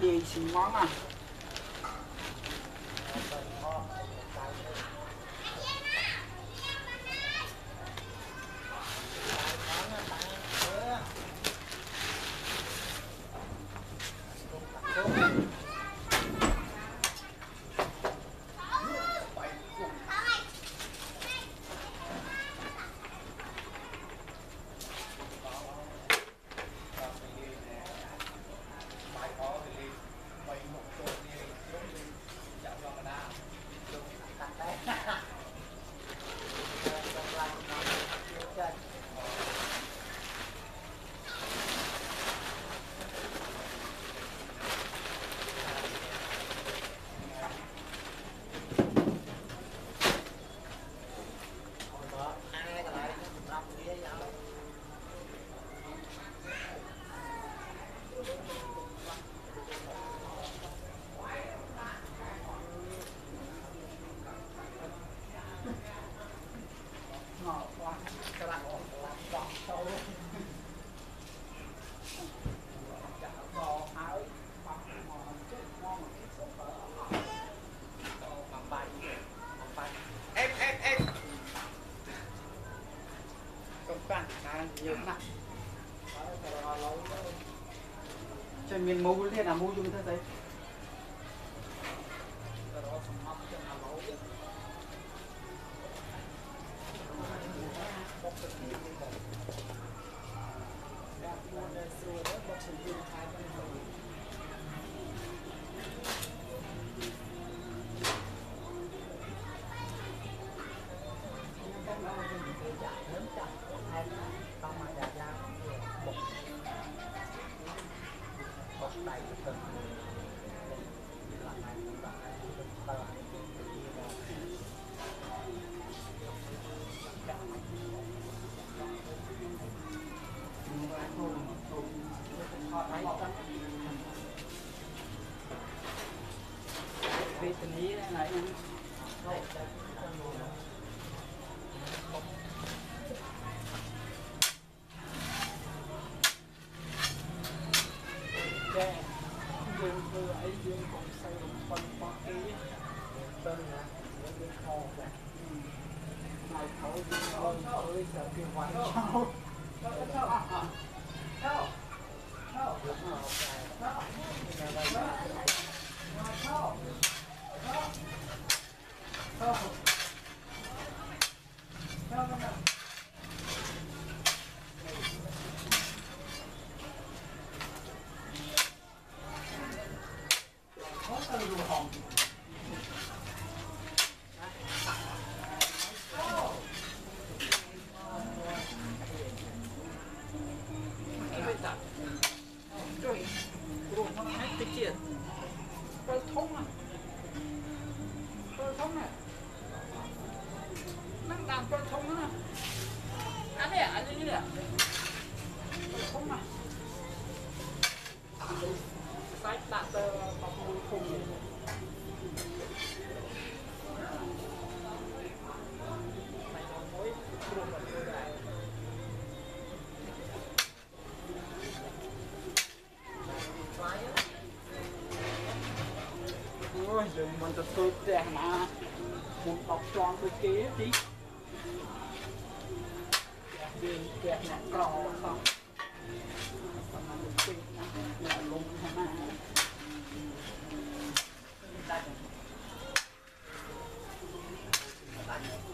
Dia 啊 មានមូលទៀតអាមូលយំទៅស្អីរកសំអប់ចឹងអាឡូបុកទៅទីនេះ បងដាក់មកដល់ស្រួលបុកទៅទីខែទៅវេទនីណាហ្ Oh. 안 통나 안해 안해 통나 phải đặt bọc mùi khủng Ôi, đừng mình tự tụt ra mà. Một bọc tròn tôi kế tí យើងផ្ទះអ្នកក្រសោះសម្រាប់ទៅពេកណាអ្នកលំណាដាច់ដាច់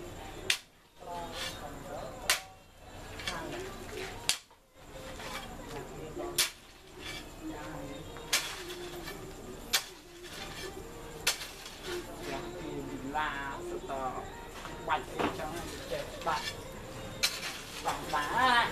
យ៉ាងពីឡាសុទ្ bạch trong bạn bảng bá.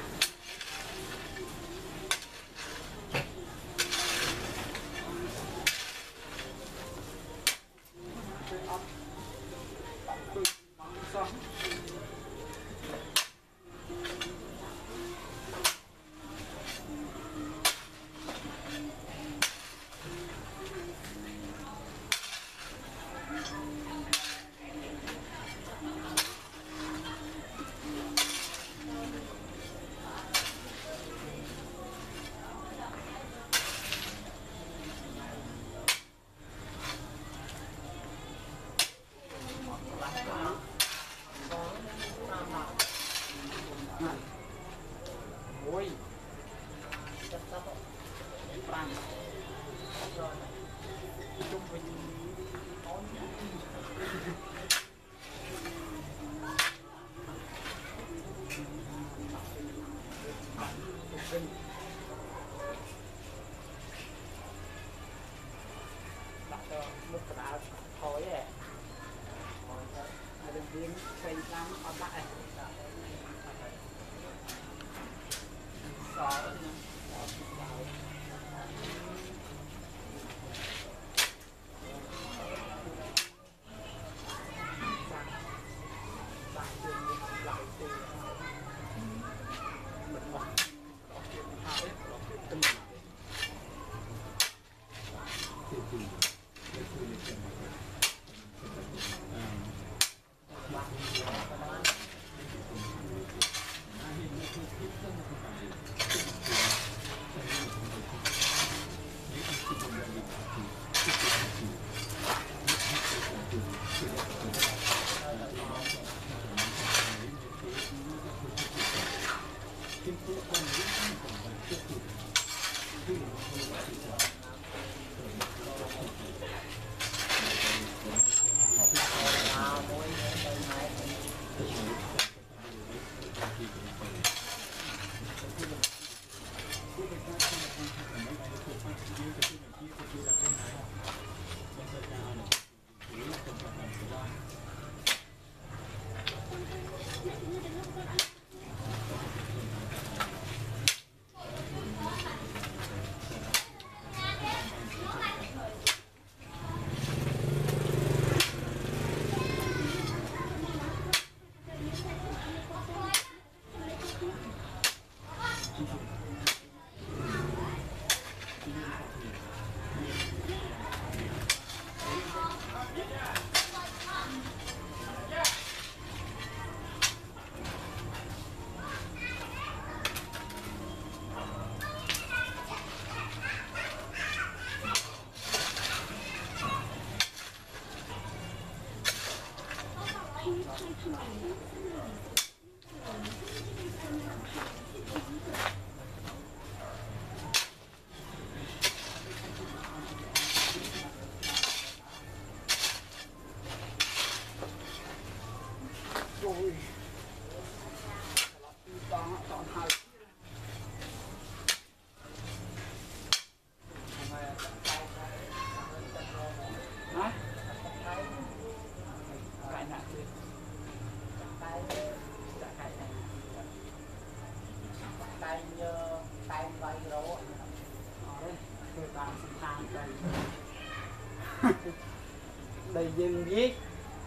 Đây dừng viết,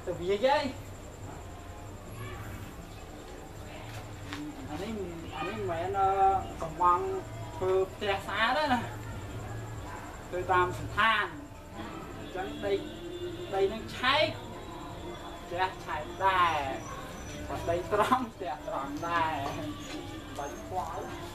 tôi viết ấy. អានេះអានេះមិនមែនកំងធ្វើផ្ទះស្អាតទេណាធ្វើតាមសន្តានអញ្ចឹងដីដីនឹងឆែកផ្ទះឆែកដែរបើដីត្រង់ផ្ទះត្រង់ដែរបាច់ខ្វល់ូ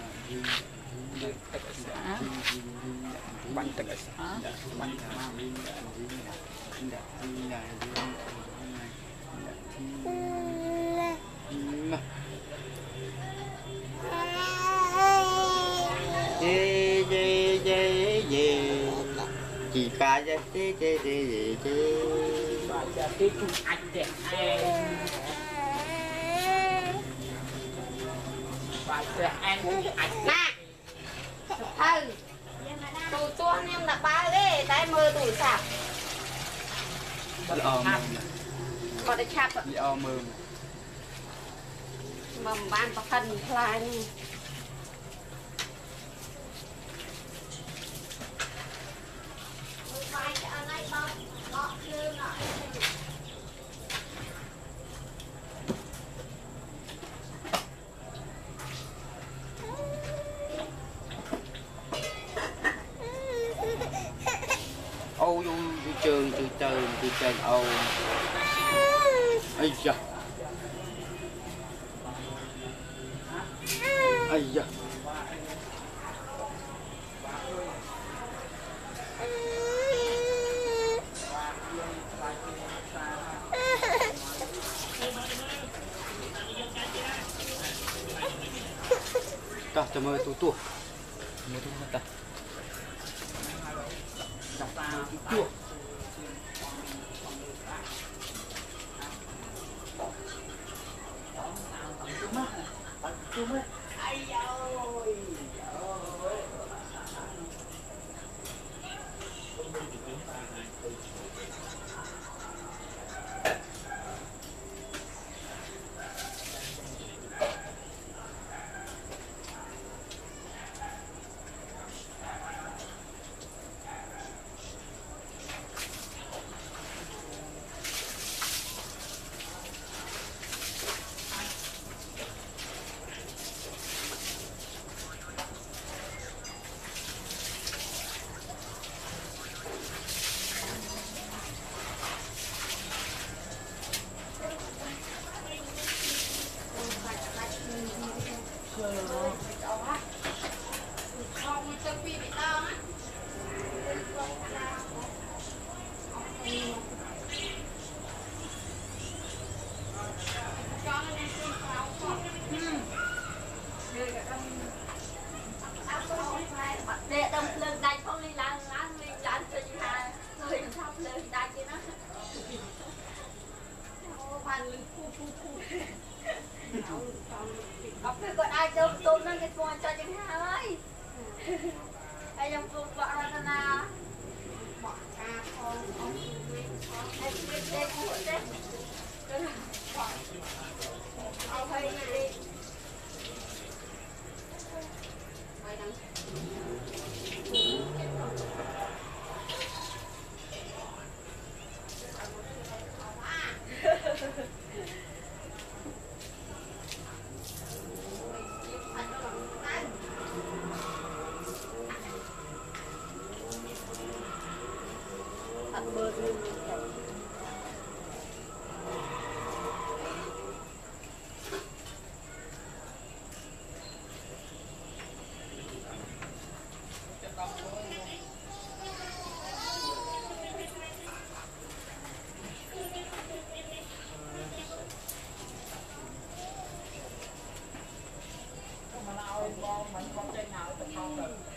nằm hí trên. này hí híទឹកស្អាត bánh tất cả Hả? đã bánh nào hí đã hí này đã hí này hí này đã hí này Dê dê dê dê Chị ba dê dê dê dê dê បាទចាគេជុំអាចតែឯង បាទតែឯងអាចណាទៅទូទួនាងដាក់បើទេតែមើលទូរស័ព្ទល្អមើលគាត់ទៅឆាប់ល្អមើលមិនបានប្រហិនខ្លាញ់ 然后哎呀哎呀咋怎么的好的怎么都剁我 so much. អត់ពេលគាត់អាចទៅផ្ទុំហ្នឹងគេស្គាល់ចាច់យ៉ាងហើយហើយខ្ញុំពុកបករតនាបកការផងអង្គវិញផងហើយវាទេគួរទេអត់ហើយនេះ 嗯。